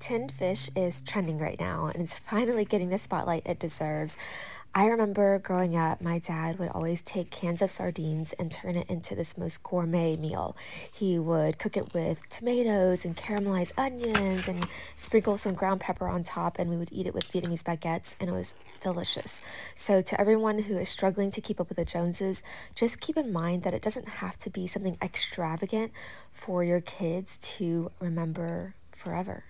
Tinned fish is trending right now and it's finally getting the spotlight it deserves. I remember growing up, my dad would always take cans of sardines and turn it into this most gourmet meal. He would cook it with tomatoes and caramelized onions and sprinkle some ground pepper on top, and we would eat it with Vietnamese baguettes, and it was delicious. So, to everyone who is struggling to keep up with the Joneses, just keep in mind that it doesn't have to be something extravagant for your kids to remember forever.